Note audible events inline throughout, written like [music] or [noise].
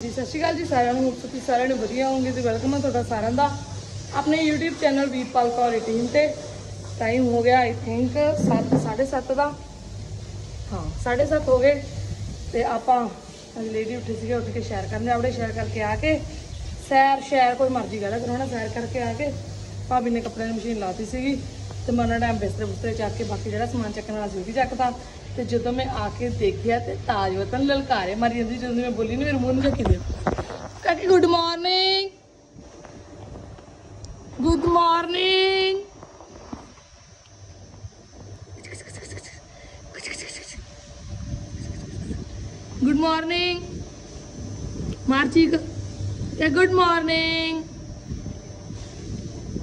ਜੀ, ਸਤਿ ਸ਼੍ਰੀ ਅਕਾਲ ਜੀ ਸਾਰਿਆਂ ਨੂੰ। ਉਪਰ ਤੁਸੀਂ ਸਾਰਿਆਂ ਨੂੰ ਵਧੀਆ ਹੋਵੋਗੇ ਤੇ ਵੈਲਕਮ ਹੈ ਤੁਹਾਡਾ ਸਾਰਿਆਂ ਦਾ। ਆਪਣੇ YouTube channel Veerpal Kaur team ਤੇ। ਟਾਈਮ ਹੋ ਗਿਆ ਆਈ ਥਿੰਕ 7 7:30 ਦਾ। ਹਾਂ 7:30 ਹੋ ਗਏ। ਤੇ ਆਪਾਂ ਲੇਡੀ ਉੱਠੇ ਸੀਗੇ, ਉੱਠ ਕੇ ਸ਼ੇਅਰ ਕਰਨੇ। ਆਪਣੇ ਸ਼ੇਅਰ ਕਰਕੇ ਆ ਕੇ, ਸੈਰ ਸ਼ੇਅਰ ਕੋਈ ਮਰਜ਼ੀ ਗੱਲ ਕਰਾਉਣਾ, ਸੈਰ ਕਰਕੇ ਆ ਕੇ ਭਾਬੀ ਨੇ ਕੱਪੜਿਆਂ ਦੀ ਮਸ਼ੀਨ ਲਾਤੀ ਸੀਗੀ। ਤੇ ਮਨਾ ਟਾਈਮ ਬਿਸਤਰੇ ਬੁਸਤਰੇ ਚੱਕ ਕੇ ਬਾਕੀ ਜਿਹੜਾ ਸਮਾਨ ਚੱਕਣ ਵਾਲਾ ਸੀ ਉਹ ਵੀ ਚੱਕਦਾ ਤੇ ਜਦੋਂ ਮੈਂ ਆ ਕੇ ਦੇਖਿਆ ਤੇ ਤਾਜ ਵਤਨ ਲਲਕਾਰੇ ਮਾਰੀ ਜਾਂਦੀ, ਜਦੋਂ ਮੈਂ ਬੋਲੀ ਨਾ, ਮੇਰੇ ਮੂੰਹ ਨੂੰ ਝੱਕੀ ਦੇ। ਕਾਕੀ good morning good morning good morning ਮਾਰਚੀਕ ਕਿ ਗੁੱਡ ਮਾਰਨਿੰਗ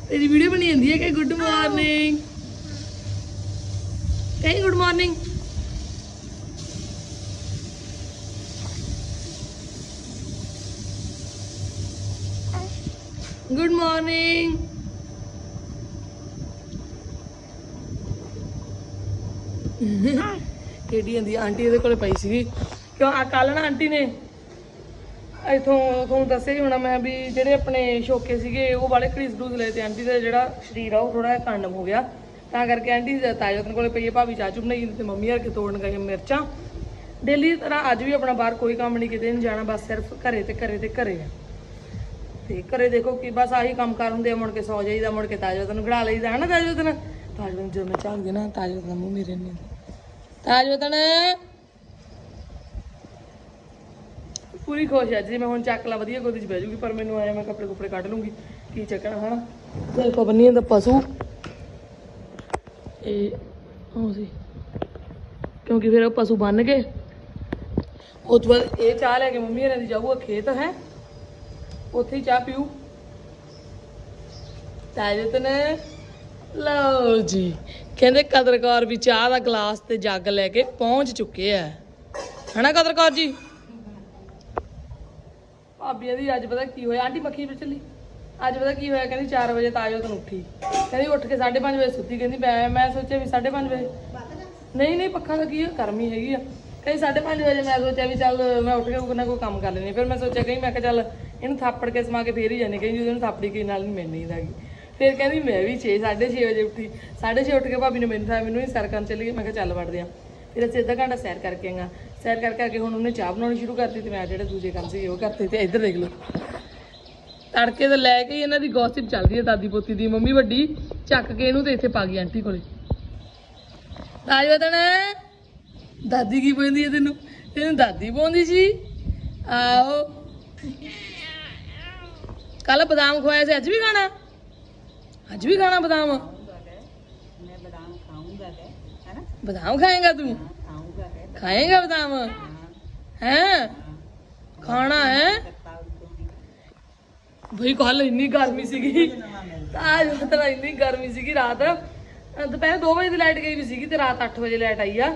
ਤੇਰੀ ਵੀਡੀਓ ਬਣੀ ਜਾਂਦੀ ਹੈ ਕਿ ਗੁੱਡ ਮਾਰਨਿੰਗ ਕਹੀਂ ਗੁੱਡ ਮਾਰਨਿੰਗ ਗੁੱਡ ਮਾਰਨਿੰਗ ਕਿਹੜੀ ਆਂਦੀ ਆਂਟੀ ਇਹਦੇ ਕੋਲੇ ਪਈ ਸੀਗੀ? ਕਿਉਂ ਆ ਕੱਲ ਨਾ ਆਂਟੀ ਨੇ ਇਥੋਂ ਤੁਹਾਨੂੰ ਦੱਸਿਆ ਹੀ ਹੋਣਾ ਮੈਂ ਵੀ ਜਿਹੜੇ ਆਪਣੇ ਸ਼ੋਕੇ ਸੀਗੇ ਉਹ ਵਾਲੇ ਘੜੀਸ ਡੂਸ ਲਏ ਤੇ ਆਂਟੀ ਦਾ ਜਿਹੜਾ ਸਰੀਰ ਆ ਉਹ ਥੋੜਾ ਜਿਹਾ ਕੰਡਮ ਹੋ ਗਿਆ। ਤਾਂ ਕਰਕੇ ਆਂਟੀ ਤਾਜਤਨ ਕੋਲੇ ਪਈ ਹੈ ਭਾਬੀ ਚਾਚੂ ਬਣਾਈ ਤੇ ਮੰਮੀ ਹਰ ਕੇ ਤੋੜਨ ਗਏ ਮਿਰਚਾਂ। ਡੇਲੀ ਤਰ੍ਹਾਂ ਅੱਜ ਵੀ ਆਪਣਾ ਬਾਹਰ ਕੋਈ ਕੰਮ ਨਹੀਂ ਕਿਤੇ ਨਹੀਂ ਜਾਣਾ ਬਸ ਸਿਰਫ ਘਰੇ ਤੇ ਘਰੇ ਤੇ ਘਰੇ ਆ। ਤੇ ਘਰੇ ਦੇਖੋ ਕਿ ਬਸ ਆਹੀ ਕੰਮ ਕਰ ਹੁੰਦੇ ਆ, ਮੁੜ ਕੇ ਸੌ ਜਾਈਦਾ, ਮੁੜ ਕੇ ਤਾਜਵਤਨ ਨੂੰ ਘੜਾ ਲਈਦਾ ਹਨਾ ਤਾਜਵਤਨ ਤਾਜਵਤਨ ਜਦੋਂ ਮੈਂ ਝਾਕਦੀ ਨਾ ਤਾਜਵਤਨ ਮੂੰਹ ਮੇਰੇ ਨਹੀਂ ਤਾਜਵਤਨ ਪੂਰੀ ਖੁਸ਼ ਆ ਜੀ, ਮੈਂ ਹੁਣ ਚੱਕ ਲਾ, ਵਧੀਆ ਗੋਦੀ ਚ ਬਹਿ ਜੂਗੀ, ਪਰ ਮੈਨੂੰ ਆਇਆ ਮੈਂ ਕੱਪੜੇ ਕੁਪੜੇ ਕੱਢ ਲੂੰਗੀ, ਕੀ ਚੱਕਣਾ ਹਨਾ ਦਿਲ ਬੰਨੀ ਜਾਂਦਾ ਪਸ਼ੂ। ਇਹ ਹੋ ਸੀ, ਕਿਉਂਕਿ ਫਿਰ ਉਹ ਪਸ਼ੂ ਬੰਨ ਕੇ ਉਹ ਤੋਂ ਬਾਅਦ ਇਹ ਚਾਹ ਲੈ ਕੇ ਮੰਮੀ ਇਹਨਾਂ ਦੀ ਜਾਊਗਾ, ਖੇਤ ਹੈ। ਉੱਥੇ ਹੀ ਚਾਹ ਪੀਊ। ਤਾਜਤ ਨੇ ਲਓ ਜੀ, ਕਹਿੰਦੇ ਕਦਰਕਾਰ ਵੀ ਚਾਹ ਦਾ ਗਲਾਸ ਤੇ ਜੱਗ ਲੈ ਕੇ ਪਹੁੰਚ ਚੁੱਕੇ ਆ ਹਨਾ ਕਦਰਕਾਰ ਜੀ? ਭਾਬੀ ਦੀ ਅੱਜ ਪਤਾ ਕੀ ਹੋਇਆ? ਆਂਟੀ ਮੱਖੀ ਵਿੱਚ ਚੱਲੀ। ਅੱਜ ਪਤਾ ਕੀ ਹੋਇਆ? ਕਹਿੰਦੀ 4 ਵਜੇ ਤਾਜੋ ਤੈਨੂੰ ਉੱਠੀ। ਕਹਿੰਦੀ ਉੱਠ ਕੇ 5:30 ਵਜੇ ਸੁੱਤੀ। ਕਹਿੰਦੀ ਮੈਂ ਮੈਂ ਸੋਚਿਆ ਵੀ 5:30 ਵਜੇ। ਨਹੀਂ ਨਹੀਂ, ਪੱਖਾ ਤਾਂ ਕੀ ਆ? ਗਰਮੀ ਹੈਗੀ ਆ। ਕਹਿੰਦੀ 5:30 ਵਜੇ ਮੈਂ ਸੋਚਿਆ ਵੀ ਚੱਲ ਮੈਂ ਉੱਠ ਕੇ ਕੋਈ ਨਾ ਕੋਈ ਕੰਮ ਕਰ ਲੈਣੀ ਫਿਰ ਮੈਂ ਸੋਚਿਆ ਕਹੀਂ ਮੈਂ ਕਿਹਾ ਚੱਲ ਇਹਨੂੰ ਥਾਪੜ ਕੇ ਸਮਾ ਕੇ ਫੇਰ ਹੀ ਜਾਣੀ ਕਹਿੰਦੀ ਉਹਨੂੰ ਥਾਪੜੀ ਕੇ ਨਾਲ ਨਹੀਂ ਮੈਨੂੰ ਨੀਂਦ ਫਿਰ ਕਹਿੰਦੀ ਮੈਂ ਵੀ 6 6:30 ਵਜੇ ਉੱਠੀ। 6:30 ਉੱਠ ਕੇ ਭਾਬੀ ਨੇ ਮੈਨੂੰ ਠਾਇਆ ਮੈਨੂੰ ਹੀ ਸੈਰ ਕਰਨ ਚੱਲੀ ਗਈ। ਮੈਂ ਕਿਹਾ ਚੱਲ ਵੜਦੇ ਆ। ਫਿਰ ਅਸੀਂ ਅੱਧਾ ਘੰਟਾ ਸੈਰ ਕਰਕੇ ਆਂਗਾ ਸੈਰ ਕਰਕੇ ਆ ਕੇ ਹੁਣ ਉਹਨੇ ਚਾਹ ਬਣਾਉਣੀ ਸ਼ੁਰੂ ਕਰਤੀ ਤੇ ਮੈਂ ਜਿਹੜੇ ਦੂਜੇ ਕੰਮ ਸੀ ਉਹ ਕਰਤੇ ਤੇ ਇੱਧਰ ਦੇਖ ਲਓ। ਤੜਕੇ ਤੋਂ ਲੈ ਕੇ ਇਹਨਾਂ ਦੀ ਗੌਸਿਪ ਚੱਲਦੀ ਹੈ ਦਾਦੀ ਪੋਤੀ ਦੀ। ਮੰਮੀ ਵੱਡੀ ਚੱਕ ਕੇ ਇਹਨੂੰ ਤੇ ਇੱਥੇ ਪਾ ਗਈ ਆਂਟੀ ਕੋਲੇ। ਰਾਜਵਤਨ ਦਾਦੀ ਕੀ ਪਾਉਂਦੀ ਹੈ ਤੈਨੂੰ? ਤੈਨੂੰ ਦਾਦੀ ਪਾਉਂਦੀ ਸੀ? ਆਓ ਕੱਲ ਬਦਾਮ ਖਵਾਇਆ ਸੀ, ਅੱਜ ਵੀ ਖਾਣਾ? ਅੱਜ ਵੀ ਖਾਣਾ ਬਦਾਮ? ਮੈਂ ਬਦਾਮ ਖਾਉਂਗਾ ਤੇ ਹੈਨਾ ਬਦਾਮ ਖਾਏਗਾ ਤੂੰ? ਖਾਏਗਾ ਬਦਾਮ? ਹੈ? ਖਾਣਾ ਹੈ? ਭਈ ਕੱਲ ਇੰਨੀ ਗਰਮੀ ਸੀਗੀ। ਅੱਜ ਮਤਲਬ ਇੰਨੀ ਗਰਮੀ ਸੀਗੀ ਰਾਤ। ਦੁਪਹਿਰ 2 ਵਜੇ ਦੀ ਲਾਈਟ ਗਈ ਵੀ ਸੀਗੀ ਤੇ ਰਾਤ 8 ਵਜੇ ਲਾਈਟ ਆਈ ਆ।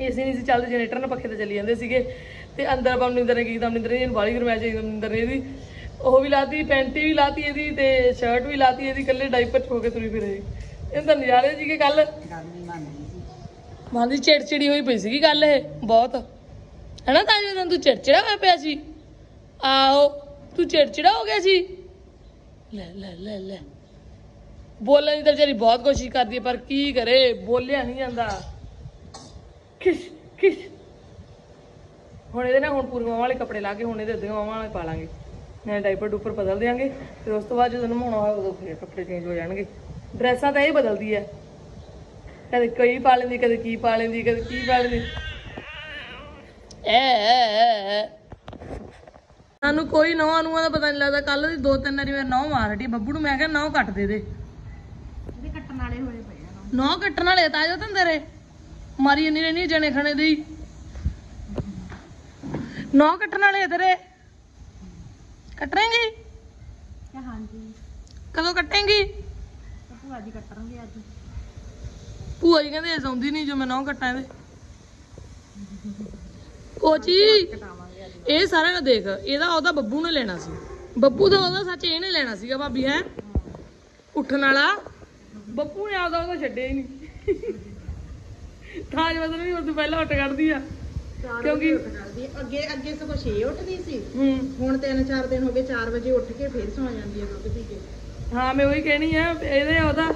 ਏਸੀ ਨਹੀਂ ਸੀ ਚੱਲਦੇ, ਜਨਰੇਟਰ ਨਾਲ ਪੱਖੇ ਤੇ ਚੱਲੀ ਜਾਂਦੇ ਸੀਗੇ। ਤੇ ਅੰਦਰ ਬੰਮ ਨਿੰਦਰ ਨੇ ਕੀਤਾ, ਨਿੰਦਰ ਨੇ ਬਾਲੀ ਗਰਮੈਸ਼ ਨਿੰਦਰ ਨੇ ਇਹਦੀ। ਉਹ ਵੀ ਲਾਤੀ, ਪੈਂਟੀ ਵੀ ਲਾਤੀ ਇਹਦੀ ਤੇ ਸ਼ਰਟ ਵੀ ਲਾਤੀ ਇਹਦੀ ਕੱਲੇ ਡਾਈਪਰ ਛੋ ਕੇ ਤੁਰੀ ਫਿਰੇ। ਇਹ ਤਾਂ ਨਜ਼ਾਰੇ ਜੀ ਕਿ ਕੱਲ। ਗਰਮੀ ਮਨ ਦੀ ਚਿੜਚਿੜੀ ਹੋਈ ਪਈ ਸੀਗੀ ਗੱਲ ਇਹ, ਬਹੁਤ। ਹੈਨਾ ਤਾਂ ਜਦੋਂ ਤੂੰ ਚਿੜਚਿੜਾ ਹੋਇਆ ਪਿਆ ਸੀ? ਆਓ ਤੂੰ ਚਿੜਚਿੜਾ ਹੋ ਗਿਆ ਸੀ? ਲੈ ਲੈ ਲੈ ਲੈ। ਬੋਲਣ ਦੀ ਤਾਂ ਵਿਚਾਰੀ ਬਹੁਤ ਕੋਸ਼ਿਸ਼ ਕਰਦੀ ਪਰ ਕੀ ਕਰੇ? ਬੋਲਿਆ ਨਹੀਂ ਜਾਂਦਾ। ਕਿਸ ਕਿਸ ਹੁਣ ਇਹਦੇ ਨਾਲ ਹੁਣ ਪੂਰਵਾਂ ਵਾਲੇ ਕੱਪੜੇ ਲਾ ਕੇ, ਹੁਣ ਇਹਦੇ ਅੱਧੇ ਵਾਲੇ ਪਾ ਲਾਂਗੇ। ਡਾਈਪਰ ਡੂਪਰ ਬਦਲ ਦਿਆਂਗੇ ਫਿਰ ਉਸ ਤੋਂ ਬਾਅਦ ਜਦੋਂ ਨਹਾਉਣਾ ਹੋਇਆ ਉਦੋਂ ਫਿਰ ਕੱਪੜੇ ਚੇਂਜ ਹੋ ਜਾਣਗੇ। ਡਰੈਸਾਂ ਤਾਂ ਇਹ ਬਦਲਦੀ ਹੈ ਕਦੇ ਕੋਈ ਪਾ ਲੈਂਦੀ ਕਦੇ ਕੀ ਪਾ ਲੈਂਦੀ ਕਦੇ ਕੀ ਪਾ ਲੈਂਦੀ। ਐ ਐ, ਐ, ਐ। ਸਾਨੂੰ ਕੋਈ ਨੌਂ ਨੂੰਹਾਂ ਦਾ ਪਤਾ ਨਹੀਂ ਲੱਗਦਾ ਕੱਲ ਦੀ ਦੋ ਤਿੰਨ ਵਾਰੀ ਮੈਂ ਨੌਂ ਮਾਰ ਹਟੀ ਬੱਬੂ ਨੂੰ ਮੈਂ ਕਿਹਾ ਨੌਂ ਕੱਟ ਦੇ ਦੇ। ਇਹਦੇ ਕੱਟਣ ਵਾਲੇ ਹੋਏ ਪਏ ਆ ਨੌਂ ਕੱਟਣ ਵਾਲੇ ਤਾਂ ਜੋ ਤੰਦਰੇ ਮਾਰੀ ਨਹੀਂ ਰਹਿਣੀ ਜਣੇ ਖਣੇ ਦੀ। ਨੌਂ ਕੱਟਣ ਵਾਲੇ ਤੇਰੇ। ਕੱਟਣਗੇ? ਕਿ ਹਾਂਜੀ। ਕਦੋਂ ਕੱਟੇਂਗੀ? ਤਾਂ ਭੂਆ ਜੀ ਕੱਟਣਗੇ ਅੱਜ। ਭੂਆ ਜੀ ਕਹਿੰਦੇ ਸੌਂਦੀ ਨਹੀਂ ਜੋ ਮੈਂ ਨੌਂ ਕੱਟਾਂ ਇਹਦੇ। ਕੋਚੀ ਕਟਾਵਾਂਗੇ ਅੱਜ ਇਹ ਸਾਰਾ ਨਾ ਦੇਖ ਇਹਦਾ ਉਹਦਾ ਬੱਬੂ ਨੇ ਲੈਣਾ ਸੀ। ਬੱਬੂ ਦਾ ਉਹਦਾ ਸੱਚ ਇਹਨੇ ਲੈਣਾ ਸੀਗਾ ਭਾਬੀ ਹੈ? ਉੱਠਣ ਵਾਲਾ। ਬੱਬੂ ਨੇ ਆਪਦਾ ਉਹਦਾ ਛੱਡਿਆ ਹੀ ਨਹੀਂ। ਤਾਜ ਬਦਲ ਵੀ ਉਹ ਤੋਂ ਪਹਿਲਾਂ ਉੱਠ ਕੱਢਦੀ ਆ। ਕਿਉਂਕਿ ਅੱਗੇ ਅੱਗੇ ਸਗੋਂ 6 ਉੱਠਦੀ ਸੀ। ਹੁਣ 3-4 ਦਿਨ ਹੋ ਗਏ 4 ਵਜੇ ਉੱਠ ਕੇ ਫੇਰ ਸੌ ਜਾਂਦੀ ਹੈ ਦੁੱਧ ਪੀ ਕੇ। ਹਾਂ ਮੈਂ ਉਹੀ ਕਹਿਣੀ ਆ ਇਹਦੇ ਉਹਦਾ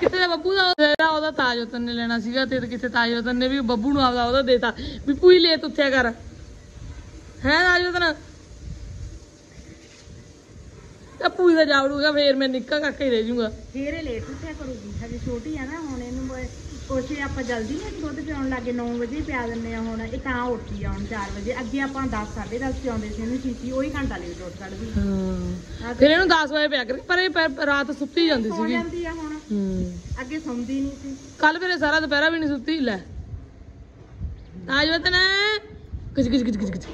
ਕਿਤੇ ਬੱਬੂ ਦਾ ਉਹਦਾ ਉਹਦਾ ਤਾਜ ਵਤਨ ਨੇ ਲੈਣਾ ਸੀਗਾ ਤੇ ਕਿਤੇ ਤਾਜ ਵਤਨ ਨੇ ਵੀ ਬੱਬੂ ਨੂੰ ਆਪਦਾ ਉਹਦਾ ਦੇਤਾ। ਵੀ ਪੂਈ ਲੈ ਤੁੱਥਿਆ ਕਰ। ਹੈ ਤਾਜ ਵਤਨ? ਤਾਂ ਪੂਈ ਦਾ ਜਾਵੜੂਗਾ ਫੇਰ ਮੈਂ ਨਿੱਕਾ ਕਾਕਾ ਹੀ ਰਹਿ ਜਾਊਗਾ ਫੇਰ ਇਹ ਲੇਟ ਉੱਠਿਆ ਕਰੂਗੀ। ਹਜੇ ਛੋਟੀ ਆ ਨਾ ਹੁਣ ਇਹਨੂੰ ਕੁਛ ਆਪਾਂ ਜਲਦੀ ਨਹੀਂ ਦੁੱਧ ਪਿਆਉਣ ਲੱਗੇ 9 ਵਜੇ ਪਿਆ ਦਿੰਦੇ ਆ ਹੁਣ ਇਹ ਤਾਂ ਉੱਠੀ ਆ ਹੁਣ 4 ਵਜੇ। ਅੱਗੇ ਆਪਾਂ 10 10:30 ਪਿਆਉਂਦੇ ਸੀ ਇਹਨੂੰ ਚੀਚੀ ਉਹੀ ਘੰਟਾ ਲੇਟ ਉੱਠ ਹਾਂ ਫਿਰ ਇਹਨੂੰ 10 ਵਜੇ ਪਿਆ ਕਰ ਪਰ ਇਹ ਰਾਤ ਸੁੱਤੀ ਜਾਂਦੀ ਸੌ ਜਾਂਦੀ ਆ ਹੁਣ। ਅੱਗੇ ਸੌਂਦੀ ਨਹੀਂ ਸੀ। ਕੱਲ ਫਿਰ ਇਹ ਸਾਰਾ ਦੁਪਹਿਰਾ ਵੀ ਨਹੀਂ ਸੁੱਤੀ ਲੈ। ਤਾਜ ਵਤਨ ਕਿਚ ਕਿਚ ਕਿਚ ਕਿਚ ਕਿਚ।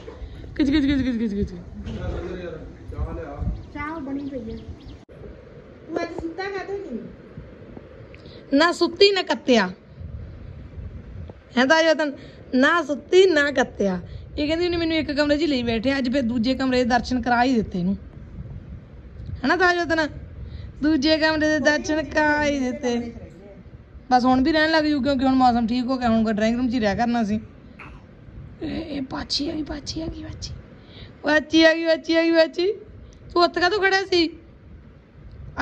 ਕਿਚ ਕਿਚ ਕਿਚ ਕਿਚ ਕਿਚ ਕਿਚ। ਚਾਹ ਬਣੀ ਪਈ ਹੈ ਤੂੰ ਅੱਜ ਸੁੱਤਾ ਕਾਹਦੇ ਨਹੀਂ ਨਾ ਸੁੱਤੀ ਨਾ ਕੱਤਿਆ। ਹੈ ਤਾਂ ਜਤਨ ਨਾ ਸੁੱਤੀ, ਨਾ ਕੱਤਿਆ। ਇਹ ਕਹਿੰਦੀ ਉਹਨੇ ਮੈਨੂੰ ਇੱਕ ਕਮਰੇ 'ਚ ਹੀ ਲਈ ਬੈਠੇ ਅੱਜ ਫਿਰ ਦੂਜੇ ਕਮਰੇ ਦੇ ਦਰਸ਼ਨ ਕਰਾ ਹੀ ਦਿੱਤੇ ਇਹਨੂੰ। ਹਨਾ ਤਾਂ ਜਤਨ? ਦੂਜੇ ਕਮਰੇ ਦੇ ਦਰਸ਼ਨ ਕਰਾ ਹੀ ਦਿੱਤੇ। ਬਸ ਹੁਣ ਵੀ ਰਹਿਣ ਲੱਗ ਜੂ, ਕਿਉਂਕਿ ਹੁਣ ਮੌਸਮ ਠੀਕ ਹੋ ਗਿਆ, ਹੁਣ ਡਰਾਇੰਗ ਰੂਮ 'ਚ ਹੀ ਰਹਿ ਕਰਨਾ ਸੀ। ਇਹ ਇਹ ਆ ਗਈ ਪਾਛੀ ਆ ਗਈ ਪਾਛੀ ਪਾਛੀ ਆ ਗਈ ਪਾਛੀ ਆ ਗਈ ਪਾਛੀ ਤੂੰ ਉੱਥੇ ਕਾ ਖੜਾ ਸੀ?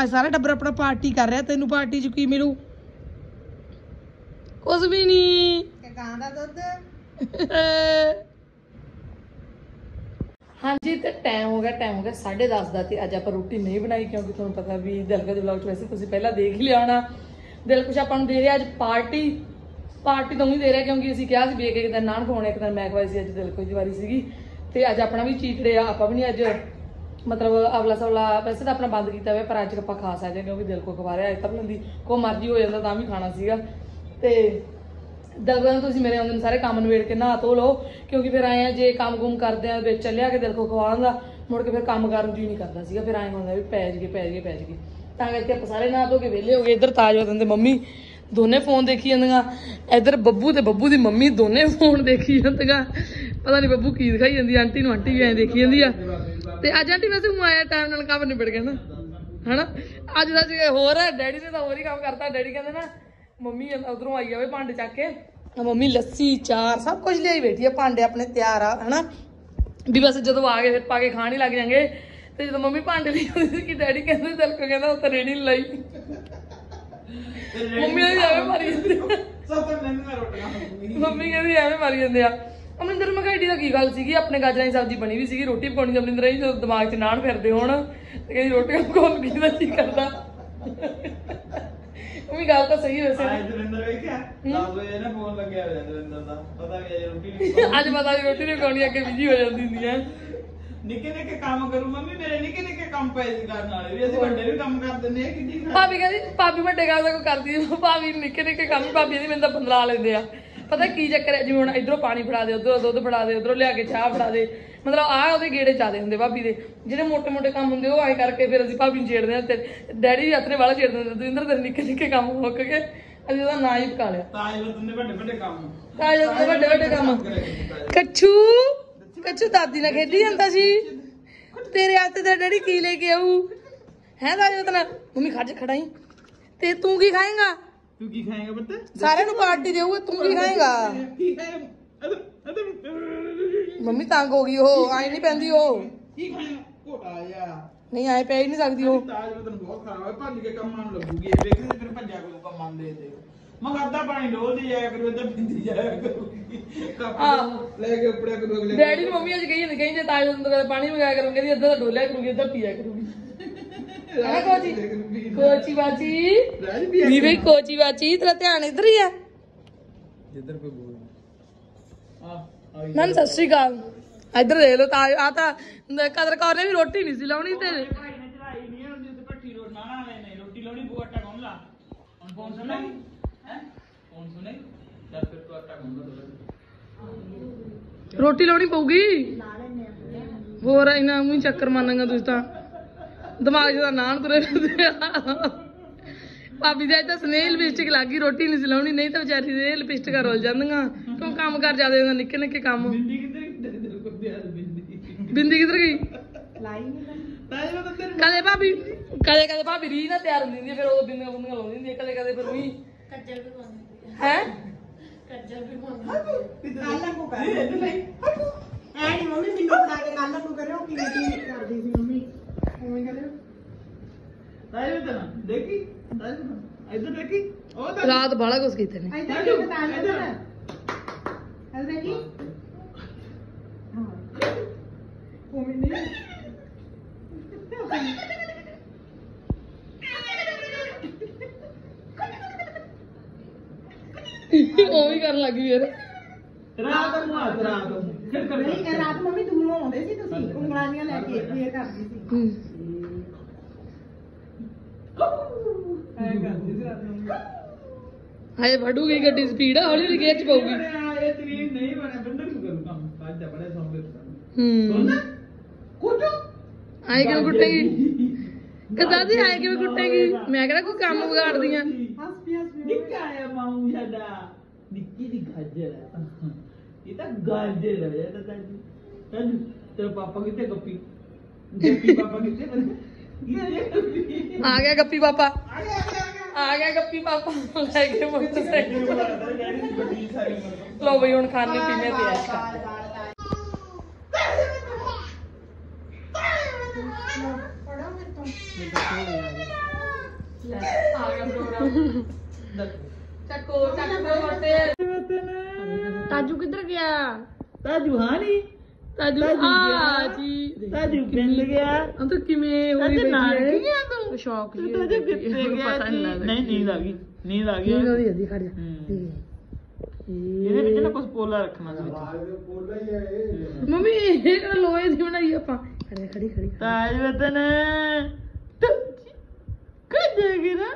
ਅੱਜ ਸਾਰਾ ਟੱਬਰ ਆਪਣਾ ਪਾਰਟੀ ਕਰ ਰਿਹਾ, ਤੈਨੂੰ ਪਾਰਟੀ 'ਚ ਕੀ ਮਿਲੂ? ਕੁਝ ਵੀ ਨਹੀਂ ਗਾਂ ਦਾ ਦੁੱਧ? ਹਾਂਜੀ, ਤੇ ਟਾਈਮ ਹੋ ਗਿਆ ਟਾਈਮ ਹੋ ਗਿਆ 10:30 ਦਾ ਤੇ ਅੱਜ ਆਪਾਂ ਰੋਟੀ ਨਹੀਂ ਬਣਾਈ ਕਿਉਂਕਿ ਤੁਹਾਨੂੰ ਪਤਾ ਵੀ ਦਿਲਕਾ ਦੇ ਵਲੌਗ ਚ ਵੈਸੇ ਤੁਸੀਂ ਪਹਿਲਾਂ ਦੇਖ ਲਿਆ ਹੋਣਾ। ਦਿਲ ਕੁਛ ਆਪਾਂ ਨੂੰ ਦੇ ਰਿਹਾ ਅੱਜ ਪਾਰਟੀ। ਪਾਰਟੀ ਤਾਂ ਹੀ ਦੇ ਰਿਹਾ ਕਿਉਂਕਿ ਅਸੀਂ ਕਿਹਾ ਸੀ ਵੀ ਇੱਕ ਇੱਕ ਦਿਨ ਨਾਨ ਖਵਾਉਣੇ, ਇੱਕ ਦਿਨ ਮੈਂ ਖਵਾਈ ਸੀ ਅੱਜ ਦਿਲ ਕੋਈ ਦੀ ਵਾਰੀ ਸੀਗੀ। ਤੇ ਅੱਜ ਆਪਣਾ ਵੀ ਚੀਟ ਡੇ ਆ ਆਪਾਂ ਵੀ ਨਹੀਂ ਅੱਜ ਮਤਲਬ ਅਗਲਾ ਸਵਲਾ ਵੈਸੇ ਤਾਂ ਆਪਣਾ ਬੰਦ ਕੀਤਾ ਹੋਇਆ, ਪਰ ਅੱਜ ਆਪਾਂ ਖਾ ਸਕਦੇ ਹਾਂ ਕਿਉਂਕਿ ਦਿਲ ਕੋ ਖਵਾ ਰਿਹਾ ਅੱਜ ਤਾਂ ਬਲੰਦੀ ਕੋ ਮਰਜ਼ੀ ਹੋ ਜਾਂਦਾ ਤਾਂ ਵੀ ਖਾਣਾ ਸੀਗਾ। ਤੇ ਦਲਗਨ ਤੁਸੀਂ ਮੇਰੇ ਆਉਂਦੇ ਨੂੰ ਸਾਰੇ ਕੰਮ ਨਵੇੜ ਕੇ ਨਹਾ ਧੋ ਲਓ, ਕਿਉਂਕਿ ਫਿਰ ਆਏ ਆ ਜੇ ਕੰਮ ਗੁੰਮ ਕਰਦੇ ਆ, ਵਿੱਚ ਚੱਲਿਆ ਕੇ ਦਿਲ ਕੋ ਖਵਾਉਣ ਦਾ, ਮੁੜ ਕੇ ਫਿਰ ਕੰਮ ਕਰਨ ਨੂੰ ਨਹੀਂ ਕਰਦਾ ਸੀਗਾ, ਫਿਰ ਆਏ ਹੁੰਦਾ ਵੀ ਪੈ ਜਗੇ ਪੈ ਜਗੇ ਪੈ ਜਗੇ ਤਾਂ ਕਰਕੇ ਆਪਾਂ ਸਾਰੇ ਨਹਾ ਧੋ ਕੇ ਵਿਹਲੇ ਹੋ ਗਏ, ਇੱਧਰ ਤਾਜ ਦੇ ਮੰਮੀ ਦੋਨੇ ਫੋਨ ਦੇਖੀ ਜਾਂਦੀਆਂ, ਇੱਧਰ ਬੱਬੂ ਤੇ ਬੱਬੂ ਦੀ ਮੰਮੀ ਦੋਨੇ ਫੋਨ ਦੇਖੀ ਜਾਂਦੀਆਂ। ਪਤਾ ਨਹੀਂ ਬੱਬੂ ਕੀ ਦਿਖਾਈ ਜਾਂਦੀ, ਆਂਟੀ ਨੂੰ ਆਂਟੀ ਵੀ ਐਂ ਦੇਖੀ ਜਾਂਦੀ ਆ। ਤੇ ਅੱਜ ਆਂਟੀ ਵੈਸੇ ਹੁਣ ਆਇਆ ਟਾਈਮ ਨਾਲ ਕੰਮ ਨਿਬੜ ਗਿਆ ਨਾ, ਹਨਾ? ਅੱਜ ਦਾ ਜੇ ਹੋਰ ਹੈ ਡੈਡੀ ਨੇ ਤਾਂ ਹੋਰ ਹੀ ਕੰਮ ਕਰਤਾ, ਡੈਡੀ ਕਹਿੰਦੇ ਨਾ ਮੰਮੀ ਉਧਰੋਂ ਆਈ ਜਾਵੇ ਭਾਂਡੇ ਚੱਕ ਕੇ। ਆ ਮੰਮੀ ਲੱਸੀ ਚਾਰ ਸਭ ਕੁਝ ਲਿਆਈ ਬੈਠੀ ਆ ਭਾਂਡੇ ਆਪਣੇ ਤਿਆਰ ਆ ਹਨਾ? ਵੀ ਬਸ ਜਦੋਂ ਆ ਗਏ ਫਿਰ ਪਾ ਕੇ ਖਾਣ ਹੀ ਲੱਗ ਜਾਂਗੇ। ਤੇ ਜਦੋਂ ਮੰਮੀ ਭਾਂਡੇ ਲਈ ਆਉਂਦੀ ਸੀ ਕਿ ਡੈਡੀ ਕਹਿੰਦੇ ਚੱਲ ਕੋ ਕਹਿੰਦਾ ਉਹ ਤਾਂ ਰੇੜੀ ਲਾਈ। ਮੰਮੀ ਨੇ ਐਵੇਂ ਮਾਰੀ ਜਾਂਦੀ। ਸਭ ਤੋਂ ਮਹਿੰਗਾ ਰੋਟੀਆਂ ਮੰਮੀ ਕਹਿੰਦੀ ਐਵੇਂ ਮਾਰੀ ਜਾਂਦੇ ਆ। ਅਮਰਿੰਦਰ ਮੈਂ ਕਿਹਾ ਦਾ ਕੀ ਗੱਲ ਸੀਗੀ? ਆਪਣੇ ਗਾਜਰਾਂ ਦੀ ਸਬਜ਼ੀ ਬਣੀ ਵੀ ਸੀਗੀ ਰੋਟੀ ਪਕਾਉਣੀ ਅਮਰਿੰਦਰ ਜੀ ਜਦੋਂ ਦਿਮਾਗ 'ਚ ਨਾਨ ਫਿਰਦੇ ਹੋਣ ਤੇ ਕਹਿੰਦੀ ਰੋਟੀ ਪਕਾਉਣ ਕੀ ਦਾ ਕੀ ਕਰਦਾ? ਮੰਮੀ ਗੱਲ ਤਾਂ ਸਹੀ ਵੈਸੇ ਆਏ ਦਵਿੰਦਰ ਵੇਖਿਆ 10 ਵਜੇ ਨਾ ਫੋਨ ਲੱਗਿਆ ਹੋਇਆ ਦਵਿੰਦਰ ਦਾ। ਪਤਾ ਵੀ ਅੱਜ ਰੋਟੀ ਨਹੀਂ [laughs] ਅੱਜ ਪਤਾ ਵੀ ਰੋਟੀ ਨਹੀਂ ਪਕਾਉਣੀ ਅੱਗੇ ਬਿਜ਼ੀ ਹੋ ਜਾਂਦੀ ਹੁੰਦੀ ਹੈ ਨਿੱਕੇ ਨਿੱਕੇ ਕੰਮ ਕਰੂ ਮੰਮੀ ਮੇਰੇ ਨਿੱਕੇ ਨਿੱਕੇ ਕੰਮ ਪਏ ਸੀ ਕਰਨ ਵਾਲੇ ਵੀ। ਅਸੀਂ ਵੱਡੇ ਵੀ ਕੰਮ ਕਰ ਦਿੰਦੇ ਆ ਕਿੰਨੀ ਭਾਬੀ ਕਹਿੰਦੀ ਭਾਬੀ ਵੱਡੇ ਕੰਮ ਦਾ ਕੋਈ ਕਰਦੀ ਨੀ। ਭਾਬੀ ਨਿੱਕੇ ਨਿੱਕੇ ਕੰਮ ਹੀ ਭਾਬੀ ਦੀ ਮੈਨੂੰ ਤਾਂ ਬੰਦਲਾ ਲੈਂਦੇ ਆ। ਪਤਾ ਕੀ ਚੱਕਰ ਹੈ? ਜਿਵੇਂ ਹੁਣ ਇਧਰੋਂ ਪਾਣੀ ਫੜਾ ਦੇ ਉਧਰੋਂ ਦੁੱਧ ਫੜਾ ਦੇ ਉਧਰੋਂ ਲਿਆ ਕੇ ਚਾਹ ਫੜਾ ਦੇ। ਮਤਲਬ ਆਹ ਉਹਦੇ ਗੇੜੇ ਚਾਦੇ ਹੁੰਦੇ ਭਾਬੀ ਦੇ। ਜਿਹੜੇ ਮੋਟੇ ਮੋਟੇ ਕੰਮ ਹੁੰਦੇ ਉਹ ਆਏ ਕਰਕੇ ਫਿਰ ਅਸੀਂ ਭਾਬੀ ਨੂੰ ਛੇੜਦੇ ਆ ਤੇ ਡੈਡੀ ਵੀ ਹੱਥਨੇ ਵਾਲਾ ਛੇੜ ਦਿੰਦੇ ਦਵਿੰਦਰ ਤੇਰੇ ਨਿੱਕੇ ਨਿੱਕੇ ਕੰਮ ਮੁੱਕ ਗਏ। ਅਸੀਂ ਉਹਦਾ ਨਾਂ ਹੀ ਪਕਾ ਲਿਆ। ਤਾਜ ਵਤਨ ਦੇ ਵੱਡੇ ਵੱਡੇ ਕੰਮ। ਤਾਂ ਜਦੋਂ ਦੇ ਵੱਡੇ ਵੱਡੇ ਕੰਮ। ਕੱਛੂ ਕੱਛੂ ਦਾਦੀ ਨਾਲ ਖੇਡੀ ਜਾਂਦਾ ਸੀ। ਤੇਰੇ ਹੱਥ ਤੇ ਡੈਡੀ ਕੀ ਲੈ ਕੇ ਆਊ? ਹੈ ਦਾ ਜਦੋਂ ਮੰਮੀ ਖੜ ਖੜਾਈ। ਤੇ ਤੂੰ ਕੀ ਖਾਏਗਾ? ਤੂੰ ਕੀ ਖਾਏਗਾ ਬੱਤੇ ਸਾਰਿਆਂ ਨੂੰ ਪਾਰਟੀ ਦੇਊਗਾ ਤੂੰ ਕੀ ਖਾਏਗਾ? ਕੀ ਖਾਏਗਾ ਮੰਮੀ ਤੰਗ ਹੋ ਗਈ ਉਹ ਆਈ ਨਹੀਂ ਪੈਂਦੀ ਉਹ। ਕੀ ਖਾਏਗਾ ਘੋਟਾ ਨਹੀਂ ਆਏ ਪੈ ਹੀ ਨਹੀਂ ਸਕਦੀ ਉਹ। ਤਾਜ ਵਤਨ ਬਹੁਤ ਖਰਾਬ ਹੈ ਭੱਜ ਕੇ ਕੰਮਾਂ ਨੂੰ ਲੱਗੂਗੀ ਇਹ। ਵੇਖਦੇ ਫਿਰ ਭੱਜਿਆ ਕਰੂ ਕੰਮਾਂ ਦੇ ਤੇ ਮੈਂ ਕਰਦਾ ਪਾਣੀ ਡੋਲਦੀ ਜਾਇਆ ਕਰੂ ਇੱਧਰ ਪਿੰਦੀ ਜਾਇਆ ਕਰੂਗੀ। ਕੱਪ ਆਹੋ। ਲੈ ਕੇ ਉੱਪੜਿਆ ਕਰੂ ਅਗਲੇ ਡੈਡੀ ਨੂੰ ਮੰਮੀ ਅੱਜ ਕਹੀ ਜਾਂਦੀ ਕਹੀ ਜੇ ਤਾਜ ਨੂੰ ਕਦੇ ਪਾਣੀ ਮੰਗਾਇਆ ਕਰੂੰਗੀ ਕਹਿੰਦੀ ਇੱਧਰ ਤਾਂ ਡੋਲਿਆ ਕਰੂਗੀ ਇੱਧਰ ਪੀਆ ਕਰੂਗੀ। ਹੈ ਕੋਚੀ ਕੋਚੀ ਬਾਚੀ ਵੀ ਬਈ ਕੋਚੀ ਬਾਚੀ ਤੇਰਾ ਧਿਆਨ ਇਧਰ ਹੀ ਆ। ਜਿੱਧਰ ਕੋਈ ਬੋਲ। ਆ ਮਨ ਸਤਿ ਸ਼੍ਰੀ ਅਕਾਲ। ਇਧਰ ਲੈ ਲੋ ਤਾਂ ਆ ਤਾਂ ਕਦਰ ਕੌਰ ਨੇ ਵੀ ਰੋਟੀ ਨਹੀਂ ਸੀ ਲਾਉਣੀ ਤੇ। ਰੋਟੀ ਲਾਉਣੀ ਪਊਗੀ? ਹੋਰ ਇਹਨਾਂ ਨੂੰ ਚੱਕਰ ਮਾਨਾਂਗਾ ਤੁਸੀਂ ਤਾਂ। ਦਿਮਾਗ 'ਚ ਤਾਂ ਨਾਨ ਤੁਰੇ ਫਿਰਦੇ ਆ। ਭਾਬੀ ਦੇ ਤਾਂ ਸਨੇਲ ਲਿਪਸਟਿਕ ਲੱਗੀ ਰੋਟੀ ਨਹੀਂ ਸੀ ਲਾਉਣੀ ਨਹੀਂ ਤਾਂ ਵਿਚਾਰੀ ਦੇ ਲਿਪਸਟਿਕਾਂ ਰੁੱਲ ਜਾਂਦੀਆਂ। ਕਿਉਂ ਕੰਮ ਕਰ ਜਾਂਦੇ ਹੁੰਦਾ ਨਿੱਕੇ ਨਿੱਕੇ ਕੰਮ। ਬਿੰਦੀ ਕਿੱਧਰ ਕੋ ਬਿੰਦੀ। ਬਿੰਦੀ ਕਿੱਧਰ ਗਈ? ਲਾਈ ਨਹੀਂ ਕਦੇ ਭਾਬੀ? ਕਦੇ ਕਦੇ ਭਾਬੀ ਰੀ ਨਾ ਤਿਆਰ ਹੁੰਦੀ ਹੁੰਦੀ ਫਿਰ ਉਹ ਬਿੰਦੀਆਂ ਬੁੰਦੀਆਂ ਲਾਉਂਦੀ ਹੁੰਦੀ ਕਦੇ ਕਦੇ ਫਿਰ ਵੀ ਕੱਜਲ ਵੀ ਪਾਉਂਦੀ ਹੈ ਕੱਲ ਨੂੰ ਕਰ ਐ ਨਹੀਂ ਮੰਮੀ ਮੈਨੂੰ ਬਣਾ ਕੇ ਕੱਲ ਨੂੰ ਕਰਿਓ ਕਿ ਮੀਟਿੰਗ ਕਰਦੀ ਸੀ। ਰਾਤ ਬਾਲਾ ਕੁਛ ਕੀਤੇ ਨੇ। ਉਹ ਵੀ ਕਰਨ ਲੱਗੀ ਯਾਰ ਰਾਤ ਨੂੰ ਰਾਤ ਨੂੰ। ਫਿਰ ਕਰ ਨਹੀਂ ਇਹ ਰਾਤ ਮੰਮੀ ਦੂਰੋਂ ਆਉਂਦੇ ਸੀ ਤੁਸੀਂ ਉਂਗਲਾਂੀਆਂ ਲੈ ਕੇ ਫੇਰ ਕਰਦੀ ਸੀ। ਹੂੰ। ਐ ਕਰਦੀ ਸੀ ਰਾਤ ਨੂੰ ਹਾਏ ਫੜੂਗੀ ਗੱਡੀ ਸਪੀਡ ਆ ਹੌਲੀ ਹੌਲੀ ਗੇਅਰ ਚ ਪਾਉਗੀ ਇਹ ਤਰੀਕ ਨਹੀਂ ਬਣਾ ਬੰਦਰ ਨੂੰ ਕਰੂ ਕੰਮ। ਅੱਜ ਤਾਂ ਬੜੇ ਸੌਂਗੇ ਹੂੰ। ਕੁੱਟੋ? ਆਏ ਕਿਵੇਂ ਕੁੱਟੇਗੀ? ਕਦਾਂ ਦੀ ਆਏ ਕਿਵੇਂ ਕੁੱਟੇਗੀ? ਮੈਂ ਕਿਹੜਾ ਕੋਈ ਕੰਮ ਵਿਗਾੜਦੀ ਆ? ਹੱਸ ਪੀ ਹੱਸ ਪੀ ਨਿੱਕਾ ਆ ਮਾਊ ਸਾਡਾ। ਨਿੱਕੀ ਦੀ ਗਾਜਰ ਹੈ ਇਹ ਤਾਂ ਗਾਜਰ ਹੈ ਇਹ ਤਾਂ ਤਾਜੀ ਤਾਜੀ ਤੇਰਾ ਪਾਪਾ ਕਿੱਥੇ ਗੱਪੀ? ਗੱਪੀ ਪਾਪਾ ਕਿੱਥੇ ਆ ਗਿਆ ਗੱਪੀ ਪਾਪਾ। ਆ ਗਿਆ ਗੱਪੀ ਪਾਪਾ। ਲੈ ਕੇ ਮੋਟਰਸਾਈਕਲ ਲੋ ਬਈ ਹੁਣ ਖਾਣੇ ਪੀਣੇ ਤੇ ਮੇਰੇ ਤੋਂ ਆ ਗਿਆ ਪ੍ਰੋਗਰਾਮ। ਚੱਕੋ ਚੱਕੋ ਮੋਟੇ ਤਾਜੂ ਕਿੱਧਰ ਗਿਆ? ਤਾਜੂ ਹਾਨੀ ਤਾਜੂ ਤਾਜੂ ਆ। ਜੀ। ਤਾਜੂ ਪਿੰਡ ਗਿਆ। ਉਹ ਤਾਂ ਕਿਵੇਂ ਹੋਈ ਬੈਠੀ ਗਿਆ ਹੈ? ਤੂੰ? ਸ਼ੌਕ ਜੀ ਤਾਜੂ ਕਿੱਥੇ ਗਿਆ ਨਹੀਂ ਨਹੀਂ ਨੀਂਦ ਆ ਗਈ। ਨੀਂਦ ਆ ਗਈ। ਨੀਂਦ ਆਉਂਦੀ ਜਾਂਦੀ ਖੜ ਜਾ। ਹੂੰ। ਇਹਦੇ ਵਿੱਚ ਨਾ ਕੁਝ ਪੋਲਾ ਰੱਖਣਾ ਸੀ ਵਿੱਚ। ਮੰਮੀ ਇਹ ਕਿਹੜਾ ਲੋਹੇ ਦੀ ਬਣਾਈ ਆਪਾਂ। ਖੜੀ ਖੜੀ ਖੜੀ ਤਾਜ ਵਤਨ। ਕਦੇ ਗਿਰਾ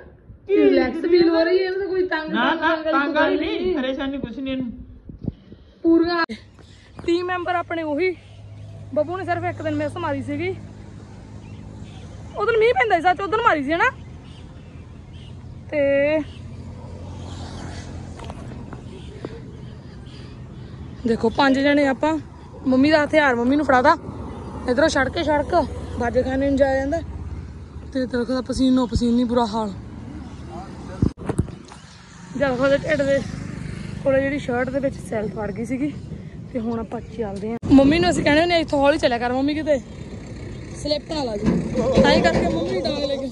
ਰਿਲੈਕਸ ਫੀਲ ਹੋ ਰਹੀ ਹੈ ਇਹਨੂੰ ਤਾਂ ਕੋਈ ਤੰਗ ਨਾ ਨਾ ਤੰਗ ਨਹੀਂ। ਪਰੇਸ਼ਾਨੀ ਕੁਛ ਨਹੀਂ ਇਹਨੂੰ। ਪੂਰੀਆਂ। ਟੀਮ ਮੈਂਬਰ ਆਪਣੇ ਉਹੀ। ਬੱਬੂ ਨੇ ਸਿਰਫ ਇੱਕ ਦਿਨ ਮਿਸ ਮਾਰੀ ਸੀਗੀ। ਉਦੋਂ ਮੀਂਹ ਪੈਂਦਾ ਸੀ ਸੱਚ ਉਦੋਂ ਮਾਰੀ ਸੀ ਹਨਾ। ਤੇ ਦੇਖੋ, ਪੰਜ ਜਣੇ ਆਪਾਂ। ਮੰਮੀ ਦਾ ਹਥਿਆਰ ਮੰਮੀ ਨੂੰ ਫੜਾਦਾ ਇਧਰੋਂ ਛੜ ਕੇ ਸੜਕ। ਬਾਜੇ ਖਾਨੇ ਨੂੰ ਜਾਇਆ ਜਾਂਦਾ। ਤੇ ਤੇਰੇ ਦਾ ਪਸੀਨੋ ਪਸੀਨੀ ਬੁਰਾ ਹਾਲ। ਜਦ ਉਹਦੇ ਢਿੱਡ ਦੇ ਕੋਲੇ ਜਿਹੜੀ ਸ਼ਰਟ ਦੇ ਵਿੱਚ ਸੈਲ ਫੜ ਗਈ ਸੀਗੀ ਤੇ ਹੁਣ ਆਪਾਂ ਚੱਲਦੇ ਆਂ ਮੰਮੀ ਨੂੰ ਅਸੀਂ ਕਹਿੰਦੇ ਨੇ ਇੱਥੋਂ ਹੌਲੀ ਚੱਲਿਆ ਕਰ ਮੰਮੀ ਕਿਤੇ। ਸਲਿੱਪ ਨਾ ਲਾ ਜੀ ਤਾਂ ਹੀ ਕਰਕੇ ਮੰਮੀ ਡਾਂਗ ਲੈ ਕੇ